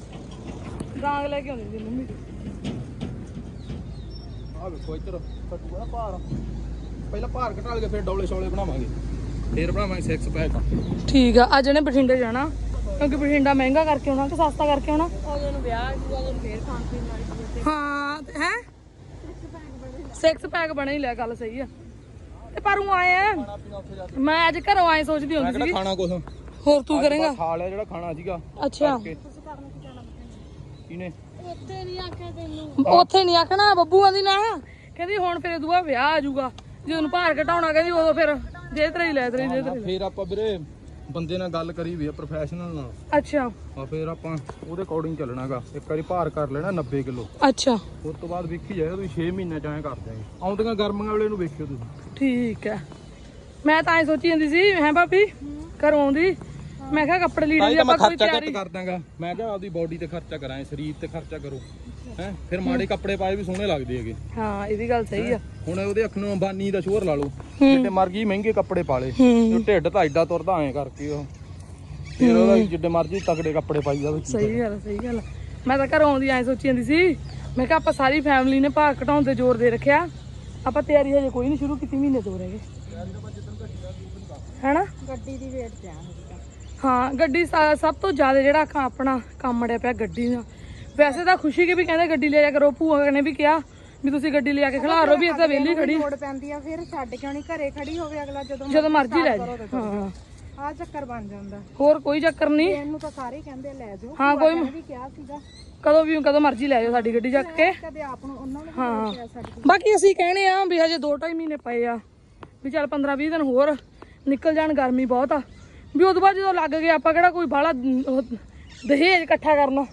ਡਾਂਗ ਲੈ ਕੇ ਆਉਂਦੀ ਸੀ ਮੰਮੀ ਆ ਵੇਖੋ ਇੱਧਰ ਫਟੂਗਾ ਨਾ ਭਾਰ। ਪਹਿਲਾਂ ਭਾਰ ਘਟਾ ਲਈਏ ਫਿਰ ਡੌਲੇ ਸ਼ੌਲੇ ਬਣਾਵਾਂਗੇ। ਫਿਰ ਬਣਾਵਾਂਗੇ 6 ਪੈਕ ਠੀਕ ਆ ਅੱਜ ਨੇ ਬਠਿੰਡੇ ਜਾਣਾ। ਕਿਉਂਕਿ ਬਠਿੰਡਾ ਮਹਿੰਗਾ ਕਰਕੇ ਆਉਣਾ ਕਿ ਸਸਤਾ ਕਰਕੇ ਆਉਣਾ। ਉਦੋਂ ਨੂੰ ਵਿਆਹ ਜੂਗਾ ਉਦੋਂ ਫੇਰ ਖਾਣ ਪੀਣ ਵਾਲੀ ਹਾਂ ਹੈ? 6 ਪੈਕ ਬਣੇ ਹੀ ਲੈ ਗੱਲ ਸਹੀ ਆ। ਤੇ ਪਰ ਉਹ ਆਏ ਆ। ਮੈਂ ਅੱਜ ਘਰੋਂ ਆਏ ਸੋਚਦੀ ਹੁੰਦੀ ਸੀ ਖਾਣਾ ਕੁਛ? ਹੋਰ ਤੂੰ ਕਰੇਗਾ? ਖਾ ਲਿਆ ਜਿਹੜਾ ਖਾਣਾ ਸੀਗਾ। ਅੱਛਾ। ਉੱਥੇ ਨਹੀਂ ਆਖਣਾ ਬੱਬੂ ਆਂਦੀ ਨਾ ਕਹਿੰਦੀ ਹੁਣ ਫਿਰ ਦੁਆ ਵਿਆਹ ਆ ਜਾਊਗਾ। ਜੇ ਉਹਨੂੰ ਭਾਰ ਘਟਾਉਣਾ ਕਹਿੰਦੀ ਉਦੋਂ ਫਿਰ ਦੇ ਤਰੇ ਲੈ ਤਰੇ ਦੇ ਤਰੇ ਫਿਰ ਆਪਾਂ ਵੀਰੇ ਬੰਦੇ ਨਾਲ ਗੱਲ ਕਰੀ ਵੀ ਆ ਪ੍ਰੋਫੈਸ਼ਨਲ ਨਾਲ। ਅੱਛਾ। ਆ ਫਿਰ ਆਪਾਂ ਉਹਦੇ ਅਕੋਰਡਿੰਗ ਚੱਲਣਾਗਾ ਇੱਕ ਵਾਰੀ ਭਾਰ ਕਰ ਲੈਣਾ 90 ਕਿਲੋ। ਅੱਛਾ। ਉਸ ਤੋਂ ਬਾਅਦ ਵੇਖੀ ਜਾਏਗਾ ਤੁਸੀਂ 6 ਮਹੀਨੇ ਚ ਐਂ ਕਰ ਦਿਆਂਗੇ। ਆਉਂਦੀਆਂ ਗਰਮੀਆਂ ਵੇਲੇ ਨੂੰ ਵੇਖਿਓ ਤੁਸੀਂ। ਠੀਕ ਹੈ। ਮੈਂ ਤਾਂ ਐ ਸੋਚੀ ਜਾਂਦੀ ਸੀ ਹੈ ਭਾਬੀ? ਘਰੋਂ ਆਉਂਦੀ ਮੈਂ ਕਿਹਾ ਕੱਪੜੇ ਲੀੜੇ ਦੀ ਤਾਂ ਮੈਂ ਆਪਾਂ ਕੋਈ ਖਰਚਾ ਘੱਟ ਤਿਆਰੀ ਕਰ ਦਾਂਗਾ ਮੈਂ ਕਿਹਾ ਆਪਦੀ ਬਾਡੀ ਤੇ ਖਰਚਾ ਕਰਾਂ ਸਰੀਰ ਤੇ ਖਰਚਾ ਕਰੋ। ਹੈ? ਫਿਰ ਮਾੜੇ ਕੱਪੜੇ ਪਾਏ ਵੀ ਸੋਹਣੇ ਲੱਗਦੇ ਹੈਗੇ। ਹਾਂ ਇਹ ਵੀ ਗੱਲ ਸਹੀ ਆ। ਹੁਣ ਉਹਦੇ ਅੱਖ ਨੂੰ ਅੰਬਾਨੀ ਦਾ ਸ਼ੋਰ ਲਾ ਲਓ। ਜਿੱਡੇ ਮਰਜ਼ੀ ਮਹਿੰਗੇ ਕੱਪੜੇ ਪਾ ਲੇ। ਤੇ ਢਿੱਡ ਤਾਂ ਐਡਾ ਤੁਰਦਾ ਐ ਕਰਕੇ ਉਹ। ਫਿਰ ਉਹਦਾ ਜਿੱਡੇ ਮਰਜ਼ੀ ਤਕੜੇ ਕੱਪੜੇ ਪਾਈ ਜਾਵੇ ਸਹੀ ਗੱਲ ਸਹੀ ਗੱਲ। ਮੈਂ ਤਾਂ ਘਰੋਂ ਆਉਂਦੀ ਐ ਸੋਚੀ ਜਾਂਦੀ ਸੀ। ਮੈਂ ਕਿਹਾ ਆਪਾਂ ਸਾਰੀ ਫੈਮਿਲੀ ਨੇ ਭਾਰ ਘਟਾਉਣ ਤੇ ਜ਼ੋਰ ਦੇ ਰੱਖਿਆ। ਆਪਾਂ ਤਿਆਰੀ ਹਜੇ ਕੋਈ ਨਹੀਂ ਸ਼ੁਰੂ ਕੀਤੀ ਮਹੀਨੇ ਤੋਂ ਰਹਿ ਗਏ। ਹੈਨਾ? ਗੱਡੀ ਦੀ ਵੇਟ ਤੇ ਆ ਹਾਂ ਗੱਡੀ ਸਭ ਤੋਂ ਜ਼ਿਆਦਾ ਜਿਹੜਾ ਆਪਣਾ ਕੰਮ ਪਿਆ ਗੱਡੀ ਦਾ। ਵੈਸੇ ਤਾਂ ਖੁਸ਼ੀ ਕੇ ਵੀ ਕਹਿੰਦੇ ਗੱਡੀ ਲੈ ਜਾ ਕਰੋ ਭੂਆ ਨੇ ਵੀ ਕਿਹਾ ਵੀ ਤੁਸੀਂ ਗੱਡੀ ਲਿਆ ਕੇ ਖਿਲਾਰੋ ਵੀ ਇੱਥੇ ਵਿਹਲੀ ਖੜੀ। ਲੋੜ ਪੈਂਦੀ ਆ ਫਿਰ ਛੱਡ ਕੇ ਆਉਣੀ ਘਰੇ ਖੜੀ ਹੋਵੇ ਅਗਲਾ ਜਦੋਂ ਜਦੋਂ ਮਰਜ਼ੀ ਲੈ ਜਾ ਹਾਂ। ਆ ਚੱਕਰ ਬਣ ਜਾਂਦਾ। ਹੋਰ ਕੋਈ ਚੱਕਰ ਨਹੀਂ। ਇਹਨੂੰ ਤਾਂ ਸਾਰੇ ਕਹਿੰਦੇ ਲੈ ਜਾਓ। ਹਾਂ ਕੋਈ ਵੀ ਕਿਹਾ ਸੀਗਾ। ਕਦੋਂ ਵੀ ਕਦੋਂ ਮਰਜ਼ੀ ਲੈ ਜਾਓ ਸਾਡੀ ਗੱਡੀ ਚੱਕ ਕੇ। ਕਦੇ ਆਪ ਨੂੰ ਉਹਨਾਂ ਨੂੰ ਹਾਂ। ਬਾਕੀ ਅਸੀਂ ਕਹਿੰਦੇ ਆ ਵੀ ਹਜੇ 2.5 ਮਹੀਨੇ ਪਏ ਆ ਵੀ ਚੱਲ 15 20 ਦਿਨ ਹੋਰ ਨਿਕਲ ਜਾਣ ਗਰਮੀ ਬਹੁਤ ਆ। ਵੀ ਉਦੋਂ ਬਾਅਦ ਜਦੋਂ ਲੱਗ ਗਏ ਆਪਾਂ ਕਿਹੜਾ ਕੋਈ ਉਹ ਦਹੇਜ ਇਕੱਠਾ ਕਰਨਾ।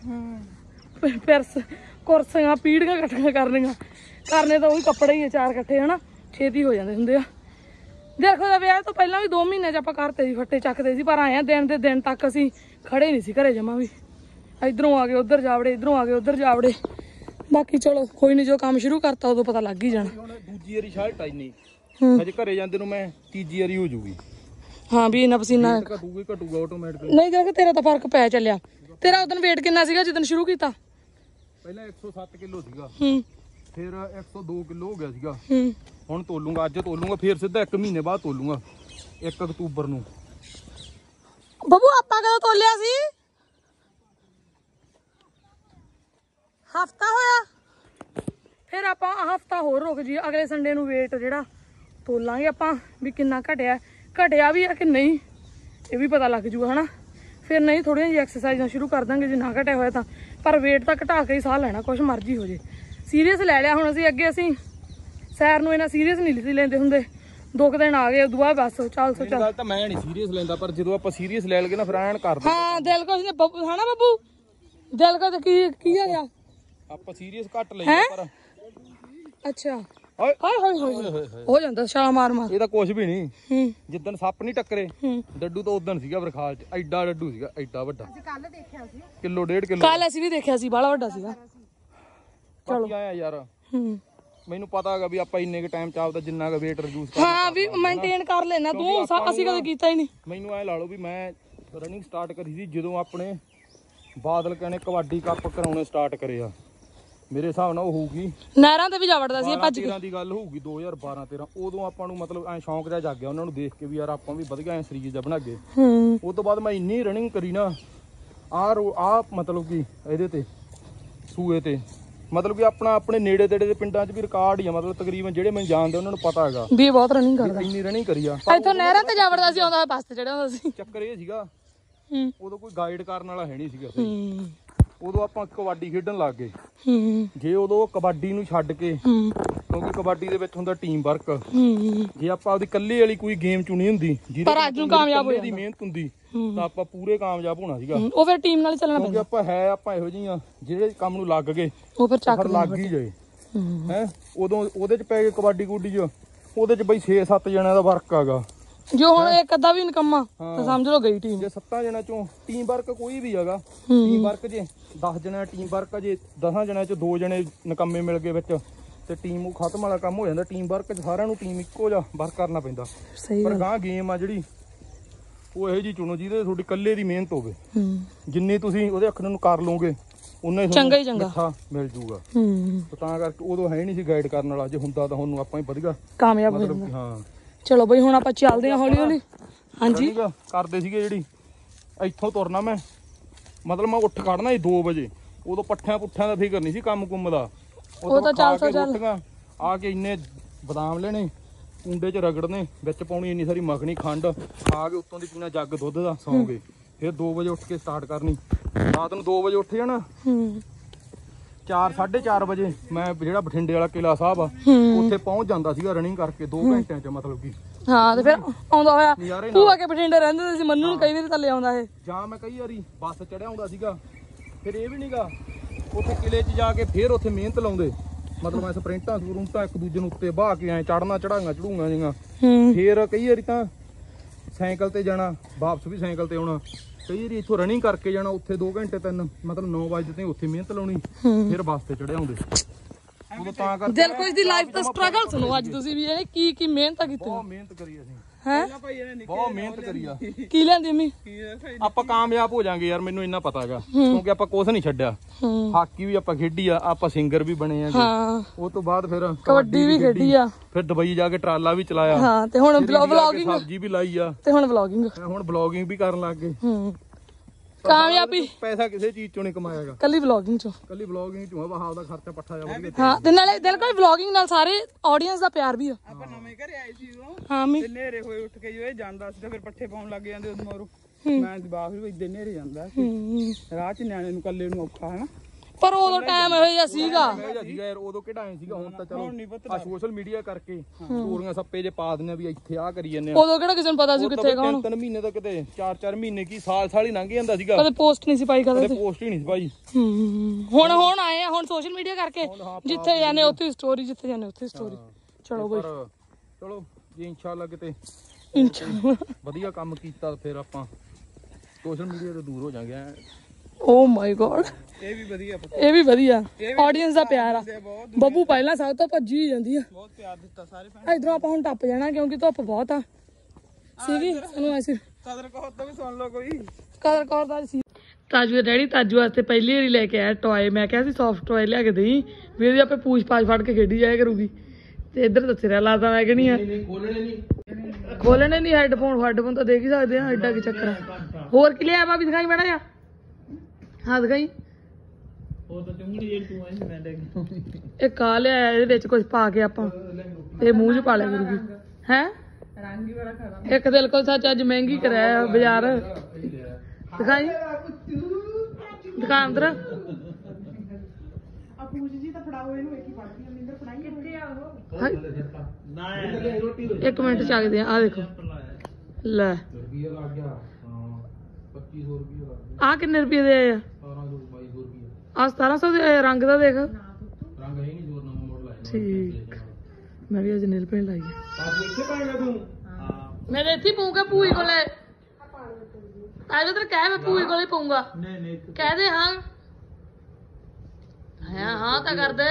ਪਿਰਸ ਕੁਰਸੀਆਂ ਪੀੜੀਆਂ ਇਕੱਠੀਆਂ ਕਰਨੀਆਂ। ਕਰਨੇ ਤਾਂ ਉਹੀ ਕੱਪੜੇ ਹੀ ਆ ਚਾਰ ਇਕੱਠੇ ਹਨਾ? ਛੇਤੀ ਹੋ ਜਾਂਦੇ ਹੁੰਦੇ ਆ। ਦੇਖੋ ਦਾ ਵਿਆਹ ਤੋਂ ਪਹਿਲਾਂ ਵੀ 2 ਮਹੀਨੇ ਚ ਆਪਾਂ ਕਰਤੇ ਸੀ ਫੱਟੇ ਚੱਕਦੇ ਸੀ ਪਰ ਆਏ ਆ ਦਿਨ ਦੇ ਦਿਨ ਤੱਕ ਅਸੀਂ ਖੜੇ ਨਹੀਂ ਸੀ ਘਰੇ ਜਮਾ ਵੀ। ਇਧਰੋਂ ਆ ਗਏ ਉਧਰ ਜਾਵੜੇ ਇਧਰੋਂ ਆ ਗਏ ਉਧਰ ਜਾਵੜੇ। ਬਾਕੀ ਚਲੋ ਕੋਈ ਨਹੀਂ ਜੋ ਕੰਮ ਸ਼ੁਰੂ ਕਰਤਾ ਉਦੋਂ ਪਤਾ ਲੱਗ ਹੀ ਜਾਣਾ। ਦੂਜੀ ਵਾਰੀ ਸ਼ਰਟ ਆਈ ਨਹੀਂ। ਅਜੇ ਘਰੇ ਜਾਂਦੇ ਨੂੰ ਮੈਂ ਤੀਜੀ ਵਾਰੀ ਹੋ ਜੂਗੀ ਹਾਂ ਵੀ ਇਹਨਾਂ ਪਸੀਨਾ ਘਟੂਗੀ ਘਟੂਗਾ ਆਟੋਮੈਟਿਕ ਨਹੀਂ ਦੇਖ ਤੇਰਾ ਤਾਂ ਫ਼ਰਕ ਪੈ ਚੱਲਿਆ। ਤੇਰਾ ਉਦੋਂ weight ਕਿੰਨਾ ਸੀਗਾ ਜਦੋਂ ਸ਼ੁਰੂ ਕੀਤਾ? ਪਹਿਲਾਂ 107 ਕਿਲੋ ਸੀਗਾ। ਹੂੰ। ਫਿਰ 102 ਕਿਲੋ ਹੋ ਗਿਆ ਸੀਗਾ। ਹੂੰ। ਹੁਣ ਤੋਲੂੰਗਾ ਅੱਜ ਤੋਲੂੰਗਾ ਫਿਰ ਸਿੱਧਾ 1 ਮਹੀਨੇ ਬਾਅਦ ਤੋਲੂੰਗਾ। 1 ਅਕਤੂਬਰ ਨੂੰ। ਬੱਬੂ ਆਪਾਂ ਕਦੋਂ ਤੋਲਿਆ ਸੀ? ਹਫਤਾ ਹੋਇਆ। ਫਿਰ ਆਪਾਂ ਹਫਤਾ ਹੋਰ ਰੁਕ ਜੀ ਅਗਲੇ ਸੰਡੇ ਨੂੰ weight ਜਿਹੜਾ ਤੋਲਾਂਗੇ ਆਪਾਂ ਵੀ ਕਿੰਨਾ ਘਟਿਆ। ਘਟਿਆ ਵੀ ਆ ਕਿ ਨਹੀਂ ਇਹ ਵੀ ਪਤਾ ਲੱਗ ਜੂਗਾ ਹਨਾ? ਫਿਰ ਨਹੀਂ ਥੋੜੀਆਂ ਜਿਹੀ ਐਕਸਰਸਾਈਜ਼ਾਂ ਸ਼ੁਰੂ ਕਰ ਦਾਂਗੇ ਜੇ ਨਾ ਘਟਿਆ ਹੋਇਆ ਤਾਂ। ਪਰ weight ਤਾਂ ਘਟਾ ਕੇ ਹੀ ਸਾਹ ਲੈਣਾ ਕੁਛ ਮਰਜ਼ੀ ਹੋ ਜੇ। ਸੀਰੀਅਸ ਲੈ ਲਿਆ ਹੁਣ ਅਸੀਂ ਅੱਗੇ ਅਸੀਂ ਸੈਰ ਨੂੰ ਇਹਨਾਂ ਸੀਰੀਅਸ ਨਹੀਂ ਸੀ ਲੈਂਦੇ ਹੁੰਦੇ। ਦੋ ਕੁ ਦਿਨ ਆ ਗਏ ਉਦੋਂ ਬਾਅਦ ਬਸ ਚੱਲ ਸੋ ਚੱਲ। ਗੱਲ ਤਾਂ ਮੈਂ ਨਹੀਂ ਸੀਰੀਅਸ ਲੈਂਦਾ ਪਰ ਜਦੋਂ ਆਪਾਂ ਸੀਰੀਅਸ ਲੈ ਲਗੇ ਨਾ ਫਿਰ ਐਨ ਕਰ ਦਿੰਦਾ ਹਾਂ ਦਿਲ ਕੁਛ ਨੇ ਬੱਬੂ ਹਨਾ ਬੱਬੂ? ਦਿਲ ਕੋ ਕੀ ਕੀ ਆ ਗਿਆ? ਆਪਾਂ ਸੀਰੀਅਸ ਘੱਟ ਲਈਦਾ ਪਰ ਅੱਛਾ। ਹਾਏ ਹਾਏ ਹਾਏ ਹਾਏ। ਹੋ ਜਾਂਦਾ ਛਾਲ ਮਾਰ ਮਾਰ। ਇਹ ਤਾਂ ਕੁਝ ਵੀ ਨਹੀਂ। ਹੂੰ। ਜਿੱਦਣ ਸੱਪ ਨਹੀਂ ਟੱਕਰੇ ਹੂੰ। ਡੱਡੂ ਤਾਂ ਉਦੋਂ ਸੀਗਾ ਬਰਖਾਲ ਚ। ਐਡਾ ਡੱਡੂ ਸੀਗਾ ਐਡਾ ਵੱਡਾ। ਅਸੀਂ ਕੱਲ ਦੇਖਿਆ ਸੀ। ਕਿਲੋ ਡੇਢ ਕਿਲੋ। ਕੱਲ ਅਸੀਂ ਵੀ ਦੇਖਿਆ ਸੀ ਬਾਲਾ ਵੱਡਾ ਸੀਗਾ। ਬਾਕੀ ਆਇਆ ਯਾਰ। ਹੂੰ। ਮੈਨੂੰ ਪਤਾ ਹੈਗਾ ਵੀ ਆਪਾਂ ਇੰਨੇ ਕ ਟਾਈਮ ਚ ਆਪਦਾ ਜਿੰਨਾ ਕ weight reduce ਕਰ ਹਾਂ ਵੀ ਮੇਨਟੇਨ ਕਰ ਲੈਣਾ ਤੂੰ ਸਾ- ਅਸੀਂ ਕਦੇ ਕੀਤਾ ਹੀ ਨਹੀਂ। ਮੈਨੂੰ ਐ ਲਾ ਲਓ ਵੀ ਮੈਂ ਰਨਿੰਗ ਸਟਾਰਟ ਕਰੀ ਸੀ ਜਦੋਂ ਆਪਣੇ ਬਾਦਲ ਕਹਿੰਦੇ ਕਬੱਡੀ ਕੱਪ ਕਰਾਉਣੇ ਸਟਾਰਟ ਕਰੇ ਆ। ਮੇਰੇ ਹਿਸਾਬ ਨਾਲ ਉਹ ਹੋਊਗੀ। ਨਹਿਰਾਂ ਤੇ ਵੀ ਜਾ ਵੜਦਾ ਸੀ ਇਹ ਭੱਜ ਕੇ 13 ਦੀ ਗੱਲ ਹੋਊਗੀ 2012 13 ਉਦੋਂ ਆਪਾਂ ਨੂੰ ਮਤਲਬ ਐ ਸ਼ੌਂਕ ਜਿਹਾ ਜਾਗ ਗਿਆ ਉਹਨਾਂ ਨੂੰ ਦੇਖ ਕੇ ਵੀ ਯਾਰ ਆਪਾਂ ਵੀ ਵਧੀਆ ਐ ਸਰੀਰ ਜਿਹਾ ਬਣਾ ਗਏ ਹੂੰ। ਉਹ ਤੋਂ ਬਾਅਦ ਮੈਂ ਇੰਨੀ ਰਨਿੰਗ ਕਰੀ ਨਾ ਆ ਆ ਮਤਲਬ ਕਿ ਇਹਦੇ ਤੇ ਸੂਏ ਤੇ। ਮਤਲਬ ਕਿ ਆਪਣਾ ਆਪਣੇ ਨੇੜੇ ਤੇੜੇ ਦੇ ਪਿੰਡਾਂ 'ਚ ਵੀ ਰਿਕਾਰਡ ਹੀ ਆ ਮਤਲਬ ਤਕਰੀਬਨ ਜਿਹੜੇ ਮੈਨੂੰ ਜਾਣਦੇ ਉਹਨਾਂ ਨੂੰ ਪਤਾ ਹੈਗਾ। ਵੀ ਇਹ ਬਹੁਤ ਰਨਿੰਗ ਕਰਦਾ। ਇੰਨੀ ਰਨਿੰਗ ਕਰੀ ਆ। ਇੱਥੋਂ ਨਹਿਰਾਂ ਤੇ ਜਾ ਵੜਦਾ ਸੀ ਆਉਂਦਾ ਬੱਸ ਤੇ ਚੜਿਆ ਹੁੰਦਾ ਸੀ। ਚੱਕਰ ਇਹ ਸੀਗਾ ਹੂੰ। ਉਦੋਂ ਕੋਈ ਗਾਈਡ ਕਰਨ ਵਾਲਾ ਹੈ ਨਹੀਂ ਸੀਗਾ ਉਦੋਂ ਆਪਾਂ ਕਬੱਡੀ ਖੇਡਣ ਲੱਗ ਗਏ। ਹੂੰ। ਜੇ ਉਦੋਂ ਕਬੱਡੀ ਨੂੰ ਛੱਡ ਕੇ ਹੂੰ। ਕਿਉਂਕਿ ਕਬੱਡੀ ਦੇ ਵਿੱਚ ਹੁੰਦਾ ਟੀਮ ਵਰਕ ਹੂੰ। ਜੇ ਆਪਾਂ ਆਪਦੀ ਇਕੱਲੇ ਵਾਲੀ ਕੋਈ ਗੇਮ ਚੁਣੀ ਹੁੰਦੀ ਜਿਹਦੇ ਪਰ ਅੱਜ ਨੂੰ ਕਾਮਯਾਬ ਹੋ ਦੀ ਮਿਹਨਤ ਹੁੰਦੀ ਤਾਂ ਆਪਾਂ ਪੂਰੇ ਕਾਮਯਾਬ ਹੋਣਾ ਸੀਗਾ। ਉਹ ਫਿਰ ਟੀਮ ਨਾਲ ਚੱਲਣਾ ਕਿਉਂਕਿ ਪੈਂਦਾ। ਆਪਾਂ ਹੈ ਆਪਾਂ ਇਹੋ ਜਿਹੀਆਂ ਜਿਹੜੇ ਕੰਮ ਨੂੰ ਲੱਗ ਗਏ ਉਹ ਫਿਰ ਚੱਕ ਲੱਗ ਹੀ ਗਏ ਹੂੰ। ਉਦੋਂ ਉਹਦੇ ਚ ਪੈ ਗਏ ਕਬੱਡੀ ਗੁੱਡੀ ਚ ਉਹਦੇ ਚ ਬਈ 6-7 ਜਣਿਆਂ ਦਾ ਵਰਕ ਆਗਾ। ਜੋ ਹੁਣ ਇੱਕ ਅੱਧਾ ਵੀ ਨਿਕੰਮਾ ਤਾਂ ਸਮਝ ਲਓ ਗਈ ਟੀਮ ਜੇ ਸੱਤਾਂ ਜਣਿਆਂ ਚੋਂ ਟੀਮ ਵਰਕ ਕੋਈ ਵੀ ਹੈਗਾ। ਟੀਮ ਵਰਕ ਜੇ 10 ਜਣਿਆਂ ਟੀਮ ਵਰਕ ਜੇ 10 ਜਣਿਆਂ ਚੋਂ ਦੋ ਜਣੇ ਨਕੰਮੇ ਮਿਲ ਗਏ ਵਿੱਚ ਤੇ ਟੀਮ ਉਹ ਖਤਮ ਵਾਲਾ ਕੰਮ ਹੋ ਜਾਂਦਾ ਟੀਮ ਵਰਕ ਚ ਸਾਰਿਆਂ ਨੂੰ ਟੀਮ ਇੱਕੋ ਜਿਹਾ ਵਰਕ ਕਰਨਾ ਪੈਂਦਾ। ਪਰ ਗਾਂ ਗੇਮ ਆ ਜਿਹੜੀ ਉਹ ਇਹੋ ਜੀ ਚੁਣੋ ਜਿਹਦੇ ਤੁਹਾਡੀ ਇਕੱਲੇ ਦੀ ਮਿਹਨਤ ਹੋਵੇ। ਜਿੰਨੀ ਤੁਸੀਂ ਉਹਦੇ ਅੱਖਰ ਨੂੰ ਕਰ ਲਓਗੇ ਉਨਾ ਹੀ ਚੰਗਾ ਹੀ ਚੰਗਾ। ਮਿਲ ਜੂਗਾ। ਹੂੰ। ਤੇ ਕਰਕੇ ਉਦੋਂ ਹੈ ਨਹੀਂ ਸੀ ਗਾਈਡ ਕਰਨ ਵਾਲਾ ਜੇ ਹੁੰਦਾ ਤਾਂ ਹੁਣ ਆਪਾਂ ਹੀ ਵਧੀਆ ਕਾਮਯਾਬ ਹੋ ਜਾਂਦਾ। ਹਾਂ। ਚਲੋ ਬਈ ਹੁਣ ਆਪਾਂ ਚੱਲਦੇ ਹਾਂ ਹੌਲੀ ਹੌਲੀ। ਹਾਂਜੀ। ਆ, ਕਰਦੇ ਸੀਗੇ ਜਿਹੜੀ ਇੱਥੋਂ ਤੁਰਨਾ ਮੈਂ। ਮਤਲਬ ਮੈਂ ਉੱਠ ਖੜਨਾ ਸੀ 2 ਵਜੇ। ਉਦੋਂ ਪੱਠਿਆਂ ਪੁੱਠਿਆਂ ਦਾ ਫਿਕਰ ਨਹੀਂ ਸੀ ਕੰਮ ਕੁੰਮ ਦਾ। ਉਹ ਤਾਂ ਚੱਲ ਸੋ ਚੱਲ। ਆ ਕੇ ਇੰਨੇ ਬਦਾਮ ਲੈਣੇ ਕੁੰਡੇ 'ਚ ਰਗੜਨੇ ਵਿੱਚ ਪਾਉਣੀ ਇੰਨੀ ਸਾਰੀ ਮੱਖਣੀ ਖੰਡ ਖਾ ਕੇ ਉੱਤੋਂ ਦੀ ਪੀਣਾ ਜੱਗ ਦੁੱਧ ਦਾ ਸੌਂਗੇ ਫਿਰ 2 ਵਜੇ ਉੱਠ ਕੇ ਸਟਾਰਟ ਕਰਨੀ। ਰਾਤ ਨੂੰ 2 ਵਜੇ ਉੱਠ ਜਾਣਾ। ਹੂੰ। 4 4:30 ਵਜੇ ਮੈਂ ਜਿਹੜਾ ਬਠਿੰਡੇ ਵਾਲਾ ਕਿਲਾ ਸਾਹਿਬ ਆ ਉੱਥੇ ਪਹੁੰਚ ਜਾਂਦਾ ਸੀਗਾ ਰਨਿੰਗ ਕਰਕੇ 2 ਘੰਟਿਆਂ 'ਚ ਮਤਲਬ ਕਿ। ਹਾਂ ਤੇ ਫਿਰ ਆਉਂਦਾ ਹੋਇਆ ਨਜ਼ਾਰੇ ਨਾਲ। ਭੂਆ ਕੇ ਬਠਿੰਡੇ ਰਹਿੰਦੇ ਹੁੰਦੇ ਸੀ ਮੰਨੂ ਨੂੰ ਕਈ ਵਾਰੀ ਥੱਲੇ ਆਉਂਦਾ ਇਹ। ਜਾਂ ਮੈਂ ਕਈ ਵਾਰੀ ਬੱਸ ਚੜਿਆ ਹੁੰਦਾ ਸੀਗਾ ਫਿਰ ਇਹ ਵੀ ਨਹੀਂਗਾ ਉੱਥੇ ਕਿਲੇ 'ਚ ਜਾ ਕੇ ਫਿਰ ਉੱਥੇ ਮਿਹਨਤ ਲਾਉਂਦੇ। ਮਤਲਬ ਐ ਸਪ੍ਰਿੰਟਾਂ ਸਪਰੁੰਟਾਂ ਇੱਕ ਦੂਜੇ ਨੂੰ ਉੱਤੇ ਬਾਹ ਕੇ ਐ ਚੜਨਾ ਚੜਾਂਗਾ ਚੜੂੰਗਾ ਜੀਆਂ। ਹੂੰ। ਫਿਰ ਕਈ ਵਾਰੀ ਤਾਂ ਸਾਈਕਲ ਤੇ ਜਾਣਾ ਵਾਪਸ ਵੀ ਸਾਈਕਲ ਤੇ ਆਉਣਾ। ਕਈ ਵਾਰੀ ਇੱਥੋਂ ਰਨਿੰਗ ਕਰਕੇ ਜਾਣਾ ਉੱਥੇ 2 ਘੰਟੇ ਤਿੰਨ ਮਤਲਬ 9 ਵਜੇ ਤੇ ਉੱਥੇ ਮਿਹਨਤ ਲਾਉਣੀ ਫਿਰ ਬੱਸ ਤੇ ਚੜਿਆ ਹੁੰਦੇ ਉਦੋਂ ਤਾਂ ਕਰਕੇ ਦਿਲ ਕੁਝ ਦੀ ਲਾਈਫ ਦਾ ਸਟਰਗਲ ਸੁਣੋ ਅੱਜ ਤੁਸੀਂ ਵੀ ਇਹਨੇ ਕੀ ਕੀ ਮਿਹਨਤ ਕੀਤੀ ਬਹੁਤ ਮਿਹਨਤ ਕਰੀ ਅਸੀਂ। ਹੈ? ਬਹੁਤ ਮਿਹਨਤ ਕਰੀ ਆ। ਕੀ ਲੈਂਦੀ ਅੰਮੀ ਆਪਾਂ ਕਾਮਯਾਬ ਹੋ ਜਾਾਂਗੇ ਯਾਰ ਮੈਨੂੰ ਇੰਨਾ ਪਤਾ ਹੈਗਾ। ਕਿਉਂਕਿ ਆਪਾਂ ਕੁਝ ਨਹੀਂ ਛੱਡਿਆ। ਹਾਕੀ ਵੀ ਆਪਾਂ ਖੇਡੀ ਆ ਆਪਾਂ ਸਿੰਗਰ ਵੀ ਬਣੇ ਆ ਉਹ ਤੋਂ ਬਾਅਦ ਫਿਰ ਕਬੱਡੀ ਵੀ ਖੇਡੀ। ਆ। ਫਿਰ ਦੁਬਈ ਜਾ ਕੇ ਟਰਾਲਾ ਵੀ ਚਲਾਇਆ। ਹਾਂ ਤੇ ਹੁਣ ਵਲੌਗਿੰਗ ਸਬਜ਼ੀ ਵੀ ਲਾਈ ਆ। ਤੇ ਹੁਣ ਵਲੌਗਿੰਗ ਹੁਣ ਬਲੌਗਿੰਗ ਵੀ ਕਰਨ ਲੱਗ ਗਏ। ਕਾਮਯਾਬੀ ਪੈਸਾ ਕਿਸੇ ਚੀਜ਼ ਚੋਂ ਨਹੀਂ ਕਮਾਇਆਗਾ। ਕੱਲੀ ਵਲੌਗਿੰਗ ਚੋਂ। ਕੱਲੀ ਬਲੌਗਿੰਗ ਚੋਂ ਆ ਬਾਹਰ ਦਾ ਖਰਚਾ ਪੱਠਾ ਜਾ ਵਧੀਆ। ਹਾਂ ਤੇ ਨਾਲੇ ਦਿਲ ਕੋਈ ਵਲੌਗਿੰਗ ਨਾਲ ਸਾਰੇ ਆਡੀਅנס ਦਾ ਪਿਆਰ ਵੀ ਆ। ਆਪਾਂ ਨਵੇਂ ਘਰੇ ਆਏ ਸੀ ਉਦੋਂ। ਹਾਂ ਤੇ ਨੇਰੇ ਹੋਏ ਉੱਠ ਕੇ ਜੋ ਇਹ ਜਾਂਦਾ ਸੀ ਤਾਂ ਫਿਰ ਪੱਠੇ ਪਾਉਣ ਲੱਗ ਜਾਂਦੇ ਉਦੋਂ ਮੋਰੂ। ਮੈਂ ਜਵਾਬ ਵੀ ਇੱਦੇ ਨੇਰੇ ਜਾਂਦਾ ਸੀ। ਹੂੰ। ਰਾਹ ਚ ਨਿਆਣੇ ਨੂੰ ਕੱਲੇ ਨੂੰ ਔਖਾ ਹਨਾ? ਪਰ ਉਦੋਂ ਟਾਈਮ ਇਹੋ ਜਿਹਾ ਸੀਗਾ। ਯਾਰ ਉਦੋਂ ਕਿਹੜਾ ਐ ਸੀਗਾ ਹੁਣ ਤਾਂ ਚਲੋ ਹੁਣ ਨਹੀਂ ਪਤਾ। ਆ ਸੋਸ਼ਲ ਮੀਡੀਆ ਕਰਕੇ ਸਟੋਰੀਆਂ ਸੱਪੇ ਜੇ ਪਾ ਦਿੰਦੇ ਆ ਵੀ ਇੱਥੇ ਆ ਕਰੀ ਜਾਂਦੇ ਆ। ਉਦੋਂ ਕਿਹੜਾ ਕਿਸੇ ਨੂੰ ਪਤਾ ਸੀ ਕਿੱਥੇ ਕੌਣ? ਤਿੰਨ ਮਹੀਨੇ ਤਾਂ ਕਿਤੇ ਚਾਰ ਚਾਰ ਮਹੀਨੇ ਕੀ ਸਾਲ ਸਾਲ ਹੀ ਲੰਘ ਜਾਂਦਾ ਸੀਗਾ। ਕਦੇ ਪੋਸਟ ਨਹੀਂ ਸੀ ਪਾਈ ਕਦੇ ਕਦੇ ਪੋਸਟ ਹੀ ਨਹੀਂ ਸੀ ਭਾਈ ਹੂੰ ਹੁਣ ਹੁਣ ਆਏ ਆ ਹੁਣ ਸੋਸ਼ਲ ਮੀਡੀਆ ਕਰਕੇ ਜਿੱਥੇ ਜਾਂਦੇ ਉੱਥੇ ਸਟੋਰੀ ਜਿੱਥੇ ਜਾਂਦੇ ਉੱਥੇ ਸਟੋਰੀ ਚਲੋ ਬਈ। ਪਰ ਚਲੋ ਜੇ ਇਨਸ਼ਾਅੱਲਾ ਕਿਤੇ ਇਨਸ਼ਾਅੱਲਾ। ਵਧੀਆ ਕੰਮ ਕੀਤਾ ਫਿਰ ਆਪਾਂ। ਸੋਸ਼ਲ ਮੀਡੀਆ ਤੋਂ ਦੂਰ ਹੋ ਜਾਾਂਗੇ ਓ ਮਾਈ ਗੋਡ ਇਹ ਵੀ ਵਧੀਆ ਇਹ ਵੀ ਵਧੀਆ। ਆਡੀਅנס ਦਾ ਪਿਆਰ ਆ। ਬੱਬੂ ਪਹਿਲਾਂ ਸਭ ਤੋਂ ਭੱਜੀ ਜਾਂਦੀ ਆ। ਬਹੁਤ ਪਿਆਰ ਦਿੱਤਾ ਸਾਰੇ ਭੈਣ ਇਧਰੋਂ ਆਪਾਂ ਹੁਣ ਟੱਪ ਜਾਣਾ ਕਿਉਂਕਿ ਧੁੱਪ ਬਹੁਤ ਆ। ਸੀਗੀ ਸਾਨੂੰ ਐਸੀ ਕਦਰ ਕਹੋ ਤਾਂ ਵੀ ਸੁਣ ਲਓ ਕੋਈ। ਕਦਰ ਕਰਦਾ ਸੀ। ਤਾਜੂ ਦੇ ਡੈਡੀ ਤਾਜੂ ਵਾਸਤੇ ਪਹਿਲੀ ਵਾਰੀ ਲੈ ਕੇ ਆਇਆ ਟੌਏ। ਮੈਂ ਕਿਹਾ ਸੀ ਸੌਫਟ ਟੌਏ ਲਿਆ ਕੇ ਦੇਈ। ਵੀ ਇਹਦੀ ਆਪੇ ਪੂਛ ਪਾਛ ਫੜ ਕੇ ਖੇਡੀ ਜਾਇਆ ਕਰੂਗੀ। ਤੇ ਇੱਧਰ ਤਾਂ ਸਿਰਾ ਲਾਤਾ ਮੈਂ ਕਹਿਣੀ ਆ ਨਹੀਂ ਖੋਲਣੇ ਨਹੀਂ। ਖੋਲਣੇ ਨਹੀਂ ਹੈੱਡਫੋਨ ਹੈੱਡਫੋਨ ਤਾਂ ਦੇਖ ਹੀ ਸਕਦੇ ਆ ਐਡਾ ਕੀ ਚੱਕਰ ਹੋਰ ਕੀ ਲਿਆ ਭਾਬੀ ਦਿਖਾਈ ਬੜਾ ਆ ਹਾਂ ਦਿਖਾਈ ਉਹ ਤਾਂ ਚੁੰਗੜੀ ਜਿਹੜੀ ਤੂੰ ਆਈ ਮੈਂ ਦੇਖ ਇਹ ਕਾ ਲਿਆ ਇਹਦੇ ਵਿੱਚ ਕੁਝ ਪਾ ਕੇ ਆਪਾਂ। ਇਹ ਮੂੰਹ 'ਚ ਪਾ ਲਿਆ ਕਰੂਗੀ। ਹੈ? ਰੰਗ ਬੜਾ ਖਰਾ ਇੱਕ ਦਿਲ ਕੋਲ ਸੱਚ ਅੱਜ ਮਹਿੰਗੀ ਕਰਾਇਆ ਬਾਜ਼ਾਰ। ਦਿਖਾਈ। ਦਿਖਾ ਅੰਦਰ। ਆ ਪੂਜ ਜੀ ਤਾਂ ਫੜਾਓ ਇਹਨੂੰ ਇੱਕ ਹੀ ਫੜਦੀ ਆ ਮਿੰਦਰ ਫੜਾਈ ਕਿੱਥੇ ਆ ਉਹ? ਨਾ ਰੋਟੀ ਇੱਕ ਮਿੰਟ ਚੱਕਦੇ ਆ ਆ ਦੇਖੋ। ਲੈ। ਰੁਪਈਆ ਲੱਗ ਗਿਆ। ਹਾਂ 2500 ਰੁਪਈਆ ਲੱਗ ਗਿਆ। ਆ ਕਿੰਨੇ ਰੁਪਏ ਦੇ ਆਏ ਆ? 1700 2200 ਰੁਪਈਆ ਆ 1700 ਦੇ ਰੰਗ ਦਾ ਦੇਖ। ਰੰਗ ਹੈ ਨਹੀਂ ਜੋਰ ਨਵਾਂ ਮਾਡਲ ਆਇਆ ਠੀਕ। ਮੈਂ ਵੀ ਅੱਜ ਨੀਲ ਪੇਂਟ ਲਾਈ ਆ ਆਪ ਇੱਥੇ ਪਾਏਗਾ ਤੂੰ? ਹਾਂ। ਮੈਂ ਇੱਥੇ ਪਊਂਗਾ ਭੂਈ ਕੋਲੇ। ਆਜੋ ਤੇ ਕਹਿ ਮੈਂ ਭੂਈ ਕੋਲੇ ਪਊਂਗਾ। ਨਹੀਂ ਨਹੀਂ। ਕਹਿ ਦੇ ਹਾਂ। ਹਾਂ ਹਾਂ ਤਾਂ ਕਰ ਦੇ।